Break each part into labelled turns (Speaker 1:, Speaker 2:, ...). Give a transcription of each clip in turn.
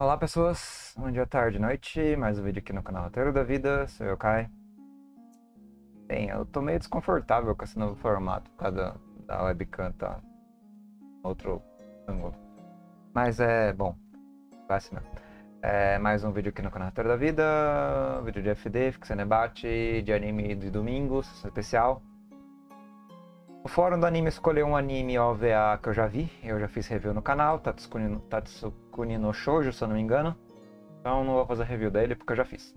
Speaker 1: Olá pessoas, bom dia, tarde, noite, mais um vídeo aqui no canal Roteiro da Vida, sou eu, Kai. Bem, eu tô meio desconfortável com esse novo formato por causa da, webcam, tá? Outro ângulo. Mas é, bom, vai assim mesmo. É mais um vídeo aqui no canal Roteiro da Vida, vídeo de FD, ficção debate, de anime de domingo, especial. O fórum do anime escolheu um anime OVA que eu já vi, eu já fiz review no canal, Tatsukuni Tatsukuni no Shoujo, se eu não me engano. Então não vou fazer review dele porque eu já fiz.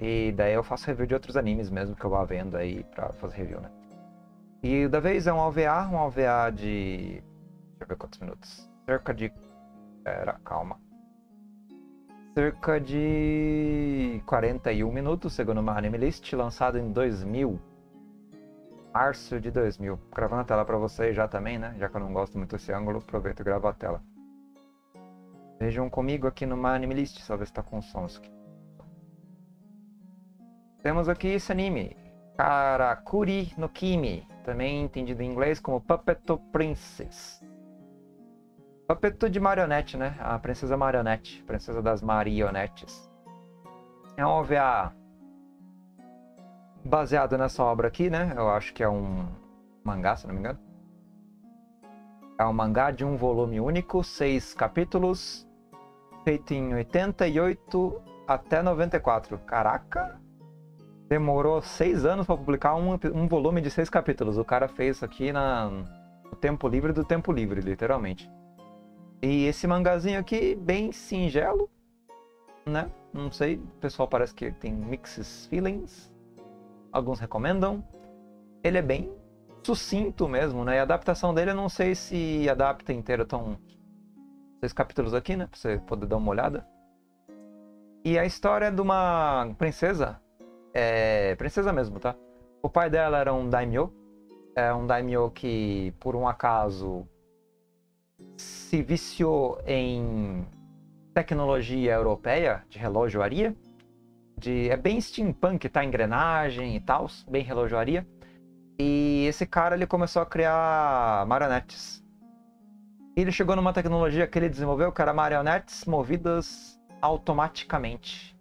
Speaker 1: E daí eu faço review de outros animes mesmo que eu vá vendo aí pra fazer review, né? E da vez é um OVA, um OVA de. Deixa eu ver quantos minutos. Cerca de. Pera, calma. Cerca de 41 minutos, segundo uma anime list, lançado em 2000 março de 2000. Gravando a tela para vocês já também, né? Já que eu não gosto muito desse ângulo, aproveito e gravo a tela. Vejam comigo aqui no Anime List, só ver se tá com sons aqui. Temos aqui esse anime, Karakuri no Kimi, também entendido em inglês como Puppeto Princess. Puppeto de marionete, né? A princesa marionete, princesa das marionetes. É um OVA baseado nessa obra aqui, né? Eu acho que é um mangá, se não me engano. É um mangá de um volume único, seis capítulos, feito em 88 até 94. Caraca! Demorou seis anos para publicar um, um volume de seis capítulos. O cara fez isso aqui na, no tempo livre do tempo livre, literalmente. E esse mangazinho aqui, bem singelo, né? Não sei, o pessoal parece que tem mixes feelings alguns recomendam. Ele é bem sucinto mesmo, né? E a adaptação dele eu não sei se adapta inteiro, estão seis capítulos aqui, né? Pra você poder dar uma olhada. E a história de uma princesa, é princesa mesmo, tá? O pai dela era um daimyo, é um daimyo que por um acaso se viciou em tecnologia europeia de relojoaria de é bem steampunk, tá? Engrenagem e tal, bem relojoaria. E esse cara ele começou a criar marionetes. Ele chegou numa tecnologia que ele desenvolveu que era marionetes movidas automaticamente,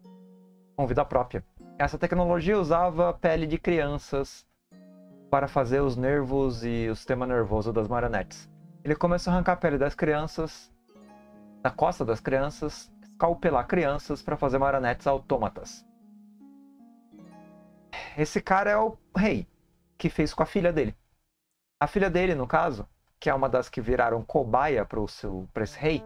Speaker 1: com vida própria. Essa tecnologia usava pele de crianças para fazer os nervos e o sistema nervoso das marionetes. Ele começou a arrancar a pele das crianças, da costa das crianças, escalpelar crianças para fazer marionetes autômatas. Esse cara é o rei que fez com a filha dele. A filha dele, no caso, que é uma das que viraram cobaia para esse rei,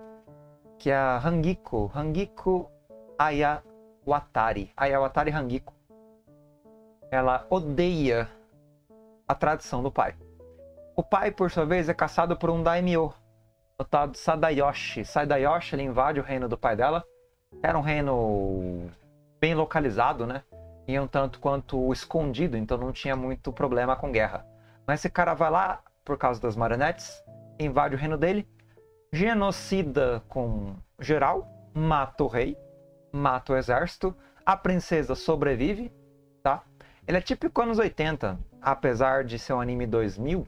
Speaker 1: que é a Hangiko, Hangiko Ayawatari, Ayawatari Hangiko. Ela odeia a tradição do pai. O pai, por sua vez, é caçado por um daimyo, o tal de Sadayoshi. Sadayoshi ele invade o reino do pai dela. Era um reino bem localizado, né? E um tanto quanto escondido, então não tinha muito problema com guerra. Mas esse cara vai lá por causa das marionetes, invade o reino dele, genocida com geral, mata o rei, mata o exército, a princesa sobrevive, tá? Ele é típico anos 80, apesar de ser um anime 2000,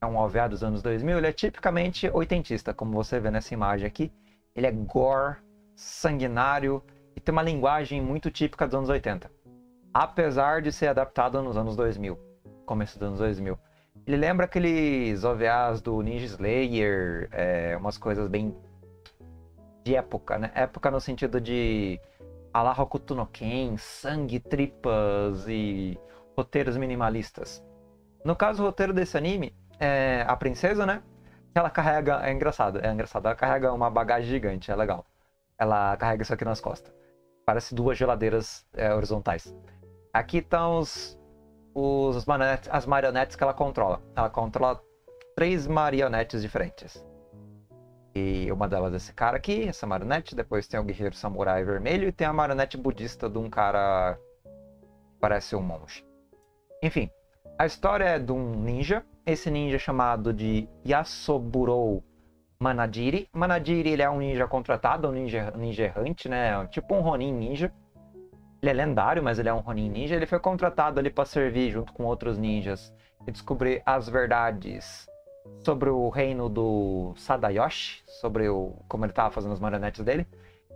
Speaker 1: é um OVA dos anos 2000, ele é tipicamente oitentista, como você vê nessa imagem aqui. Ele é gore, sanguinário e tem uma linguagem muito típica dos anos 80 apesar de ser adaptado nos anos 2000, começo dos anos 2000. Ele lembra aqueles OVAs do Ninja Slayer, é, umas coisas bem de época, né? Época no sentido de Hokuto no Ken, sangue, tripas e roteiros minimalistas. No caso, o roteiro desse anime, é a princesa, né? Ela carrega, é engraçado, é engraçado, ela carrega uma bagagem gigante, é legal. Ela carrega isso aqui nas costas. Parece duas geladeiras é, horizontais. Aqui estão os, os marionetes, as marionetes que ela controla. Ela controla três marionetes diferentes. E uma delas é esse cara aqui, essa marionete. Depois tem o guerreiro samurai vermelho e tem a marionete budista de um cara que parece um monge. Enfim, a história é de um ninja. Esse ninja é chamado de Yasoburo Manajiri. Manajiri ele é um ninja contratado, um ninja, ninja errante, né? Tipo um Ronin ninja. Ele é lendário, mas ele é um Ronin ninja. Ele foi contratado ali para servir junto com outros ninjas e descobrir as verdades sobre o reino do Sadayoshi, sobre o como ele estava fazendo as marionetes dele.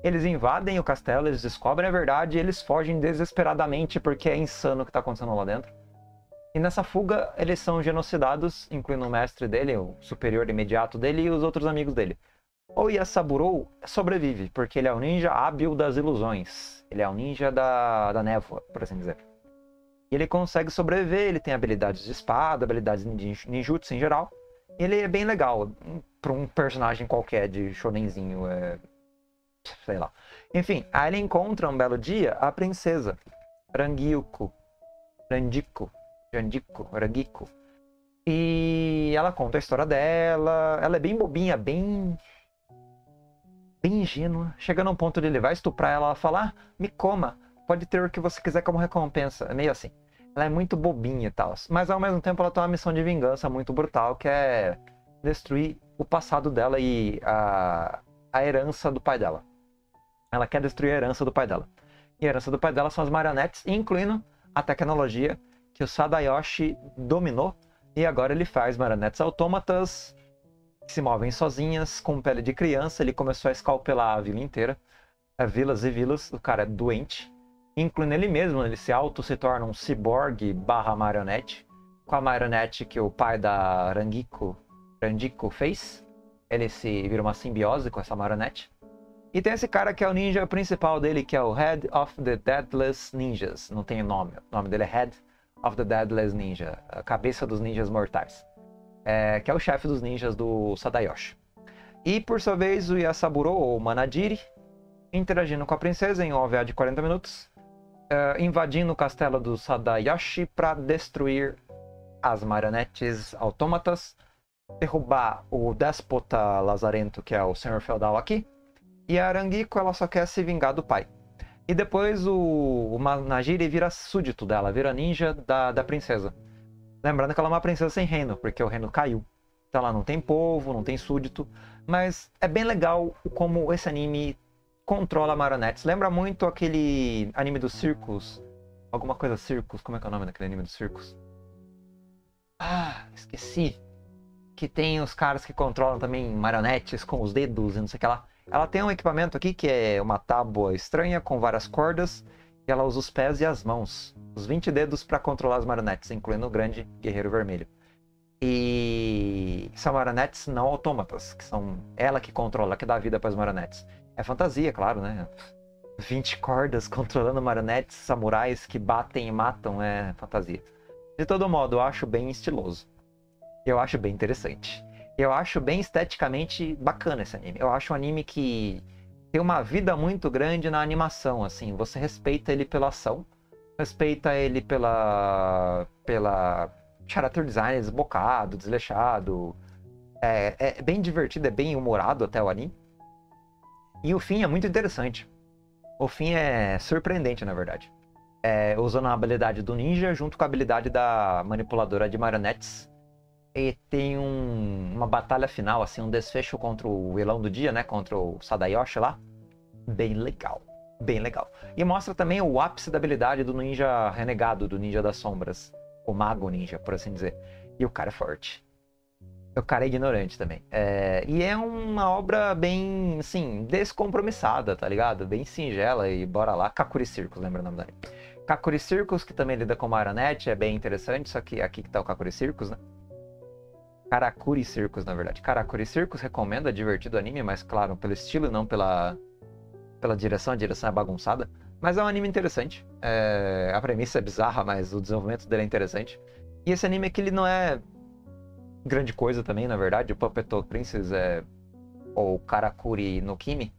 Speaker 1: Eles invadem o castelo, eles descobrem a verdade e eles fogem desesperadamente porque é insano o que está acontecendo lá dentro. E nessa fuga, eles são genocidados, incluindo o mestre dele, o superior imediato dele e os outros amigos dele. O Yasaburou sobrevive, porque ele é o ninja hábil das ilusões. Ele é o ninja da, da névoa, por assim dizer. E ele consegue sobreviver, ele tem habilidades de espada, habilidades de ninjutsu em geral. Ele é bem legal para um personagem qualquer de shonenzinho. É sei lá. Enfim, aí ele encontra um belo dia a princesa Rangyuko, Randiko, Randiko, Rangiko. E ela conta a história dela. Ela é bem bobinha, bem. Bem ingênua. Chegando a um ponto de ele vai estuprar ela, ela fala: ah, me coma, pode ter o que você quiser como recompensa. É meio assim. Ela é muito bobinha e tal. Mas ao mesmo tempo ela tem uma missão de vingança muito brutal que é destruir o passado dela e a, a herança do pai dela. Ela quer destruir a herança do pai dela. E a herança do pai dela são as marionetes, incluindo a tecnologia que o Sadayoshi dominou. E agora ele faz marionetes autômatas se movem sozinhas, com pele de criança. Ele começou a escalpelar a vila inteira. É, vilas e vilas. O cara é doente. Incluindo ele mesmo, ele se auto se torna um ciborgue barra marionete. Com a marionete que o pai da Rangiko, Rangiko fez. Ele se vira uma simbiose com essa marionete. E tem esse cara que é o ninja principal dele, que é o Head of the Deadless Ninjas. Não tem nome. O nome dele é Head of the Deadless Ninja. A cabeça dos ninjas mortais. É, que é o chefe dos ninjas do Sadayoshi. E por sua vez o Yasaburo, ou Manajiri, interagindo com a princesa em um OVA de 40 minutos, é, invadindo o castelo do Sadayoshi para destruir as marionetes autômatas, derrubar o déspota lazarento, que é o senhor feudal aqui, e a Arangiko, ela só quer se vingar do pai. E depois o, o Manajiri vira súdito dela, vira ninja da, da princesa. Lembrando que ela é uma princesa sem reino, porque o reino caiu. Então ela não tem povo, não tem súdito. Mas é bem legal como esse anime controla marionetes. Lembra muito aquele anime dos circos. Alguma coisa circos. Como é que é o nome daquele anime dos circos? Ah, esqueci. Que tem os caras que controlam também marionetes com os dedos e não sei o que lá. Ela tem um equipamento aqui que é uma tábua estranha com várias cordas. E ela usa os pés e as mãos, os 20 dedos para controlar as marionetes, incluindo o grande guerreiro vermelho. E são marionetes não autômatas, que são ela que controla, que dá vida para as marionetes. É fantasia, claro, né? 20 cordas controlando marionetes samurais que batem e matam, é fantasia. De todo modo, eu acho bem estiloso. Eu acho bem interessante. Eu acho bem esteticamente bacana esse anime. Eu acho um anime que tem uma vida muito grande na animação, assim. Você respeita ele pela ação, respeita ele pela pela character design desbocado, desleixado. É, é bem divertido, é bem humorado até o anime. E o fim é muito interessante. O fim é surpreendente, na verdade. É, usando a habilidade do ninja junto com a habilidade da manipuladora de marionetes e tem um, uma batalha final, assim, um desfecho contra o vilão do dia, né? Contra o Sadayoshi lá. Bem legal. Bem legal. E mostra também o ápice da habilidade do ninja renegado, do ninja das sombras. O mago ninja, por assim dizer. E o cara é forte. O cara é ignorante também. É... e é uma obra bem, assim, descompromissada, tá ligado? Bem singela e bora lá. Kakuri Circus, lembra o nome dele? Kakuri Circus, que também lida com marionete, é bem interessante, só que aqui que tá o Kakuri Circus, né? Karakuri Circus, na verdade. Karakuri Circus recomendo, é divertido anime, mas claro, pelo estilo e não pela, pela direção. A direção é bagunçada. Mas é um anime interessante. É... A premissa é bizarra, mas o desenvolvimento dele é interessante. E esse anime aqui ele não é grande coisa também, na verdade. O Puppeto Princess é. Ou Karakuri no Kimi.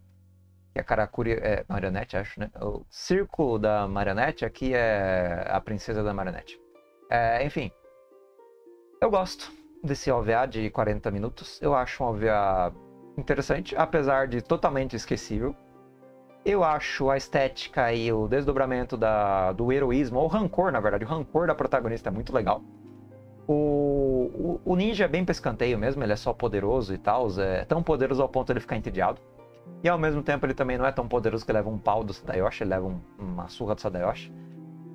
Speaker 1: Que é Karakuri é marionete, acho, né? O Círculo da Marionete aqui é a Princesa da Marionete. É, enfim. Eu gosto desse OVA de 40 minutos. Eu acho um OVA interessante, apesar de totalmente esquecível. Eu acho a estética e o desdobramento da, do heroísmo, ou rancor, na verdade, o rancor da protagonista é muito legal. O, o, o ninja é bem pescanteio mesmo, ele é só poderoso e tal, é tão poderoso ao ponto de ele ficar entediado. E ao mesmo tempo ele também não é tão poderoso que leva um pau do Sadayoshi, ele leva um, uma surra do Sadayoshi.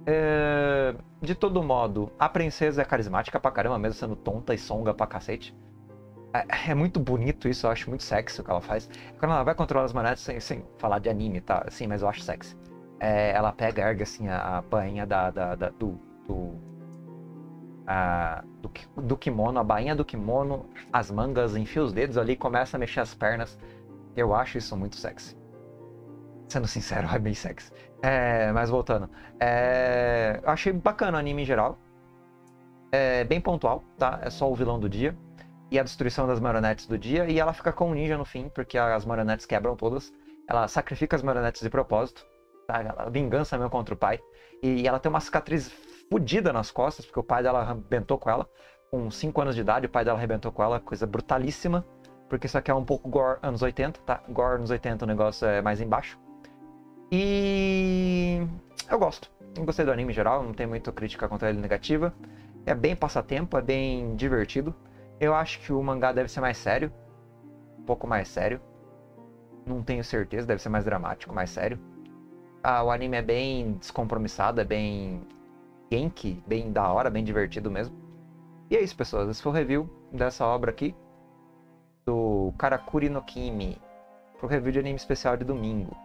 Speaker 1: É... De todo modo, a princesa é carismática pra caramba, mesmo sendo tonta e songa pra cacete. É, é, muito bonito isso, eu acho muito sexy o que ela faz. Quando ela vai controlar as marionetes sem, sem falar de anime, tá? Assim, mas eu acho sexy. É, ela pega, ergue assim a, a bainha da, da, da do, do, a, do, do, kimono, a bainha do kimono, as mangas, enfia os dedos ali, começa a mexer as pernas. Eu acho isso muito sexy. Sendo sincero, é bem sexy. É, mas voltando. É, eu achei bacana o anime em geral. É bem pontual, tá? É só o vilão do dia. E a destruição das marionetes do dia. E ela fica com o ninja no fim, porque as marionetes quebram todas. Ela sacrifica as marionetes de propósito. Tá? Ela, vingança mesmo contra o pai. E ela tem uma cicatriz fodida nas costas, porque o pai dela arrebentou com ela. Com 5 anos de idade, o pai dela arrebentou com ela. Coisa brutalíssima. Porque isso aqui é um pouco gore anos 80, tá? Gore anos 80 o negócio é mais embaixo. E eu gosto. Eu gostei do anime em geral, não tem muita crítica contra ele negativa. É bem passatempo, é bem divertido. Eu acho que o mangá deve ser mais sério. Um pouco mais sério. Não tenho certeza, deve ser mais dramático, mais sério. Ah, o anime é bem descompromissado, é bem genki, bem da hora, bem divertido mesmo. E é isso, pessoas. Esse foi o review dessa obra aqui. Do Karakuri no Kimi. Pro review de anime especial de domingo.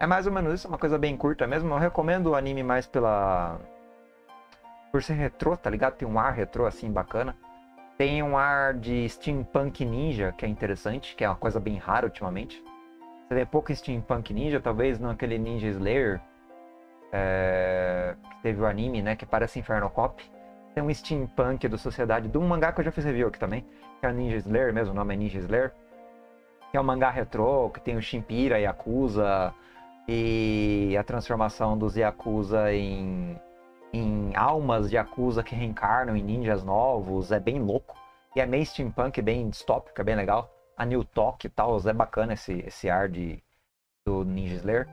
Speaker 1: É mais ou menos isso, uma coisa bem curta mesmo. Eu recomendo o anime mais pela. Por ser retrô, tá ligado? Tem um ar retrô assim bacana. Tem um ar de steampunk ninja, que é interessante, que é uma coisa bem rara ultimamente. Você vê pouco steampunk ninja, talvez naquele Ninja Slayer, é... que teve o anime, né? Que parece Inferno Cop. Tem um steampunk do Sociedade, de um mangá que eu já fiz review aqui também, que é Ninja Slayer mesmo, o nome é Ninja Slayer. Que é um mangá retrô, que tem o Shimpira, Yakuza, e a transformação dos Yakuza em, em almas de Yakuza que reencarnam em ninjas novos, é bem louco. E é meio steampunk, bem distópico, é bem legal. A New Talk e tal, é bacana esse, esse ar de, do Ninja Slayer.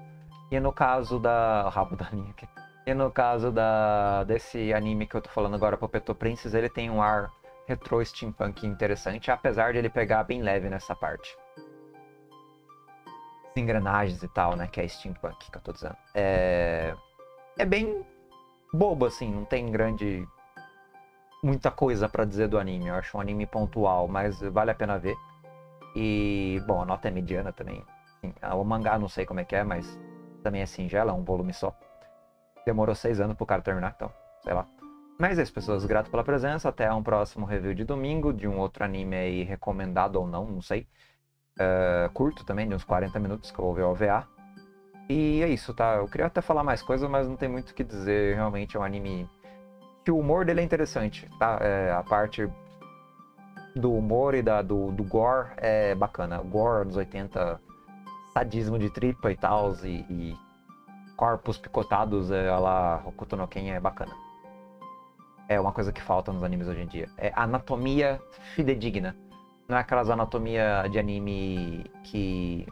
Speaker 1: E no caso da. O rabo da linha aqui. E no caso da, desse anime que eu tô falando agora, Puppet Princess, ele tem um ar retro steampunk interessante, apesar de ele pegar bem leve nessa parte engrenagens e tal, né? Que é steampunk que eu tô dizendo. É, é bem bobo, assim, não tem grande. muita coisa para dizer do anime. Eu acho um anime pontual, mas vale a pena ver. E, bom, a nota é mediana também. o mangá não sei como é que é, mas também é singela, é um volume só. Demorou seis anos pro cara terminar, então, sei lá. Mas é isso, pessoas. Grato pela presença. Até um próximo review de domingo de um outro anime aí recomendado ou não, não sei uh, curto também, de uns 40 minutos, que eu vou ver o OVA. E é isso, tá? Eu queria até falar mais coisas, mas não tem muito o que dizer. Realmente é um anime que o humor dele é interessante, tá? É, a parte do humor e da, do, do gore é bacana. Gore nos 80, sadismo de tripa e tal, e, e, corpos picotados, é, lá, Hokuto no Ken é bacana. É uma coisa que falta nos animes hoje em dia. É anatomia fidedigna. Não é aquelas anatomia de anime que.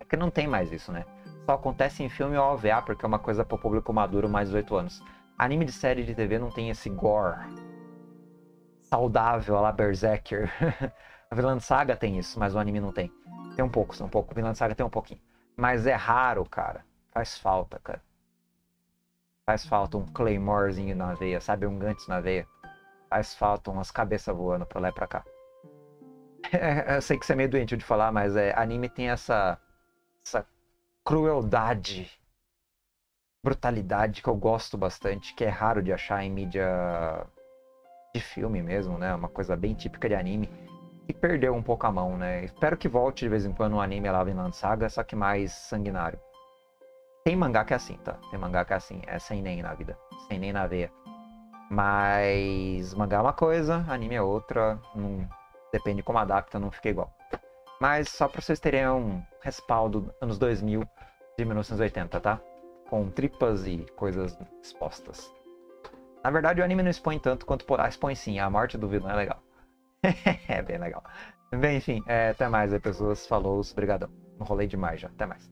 Speaker 1: É que não tem mais isso, né? Só acontece em filme ou OVA, porque é uma coisa para o público maduro mais de 18 anos. Anime de série de TV não tem esse gore saudável, la Berserker. a Vilã Saga tem isso, mas o anime não tem. Tem um pouco, um pouco. Vilã Saga tem um pouquinho. Mas é raro, cara. Faz falta, cara. Faz falta um Claymorezinho na veia, sabe? Um Gantz na veia. Faz falta umas cabeças voando pra lá e pra cá. Eu sei que você é meio doente de falar, mas é, anime tem essa, essa crueldade, brutalidade que eu gosto bastante, que é raro de achar em mídia de filme mesmo, né? Uma coisa bem típica de anime. E perdeu um pouco a mão, né? Espero que volte de vez em quando um anime lá em Saga, só que mais sanguinário. Tem mangá que é assim, tá? Tem mangá que é assim, é sem nem na vida, sem nem na veia. Mas mangá é uma coisa, anime é outra. Não Depende de como adapta, não fica igual. Mas só para vocês terem um respaldo anos 2000 de 1980, tá? Com tripas e coisas expostas. Na verdade, o anime não expõe tanto quanto ah, expõe sim. A morte do vilão é legal. é bem legal. Bem, enfim, é, até mais aí, pessoas. Falou, obrigadão. Não rolei demais já. Até mais.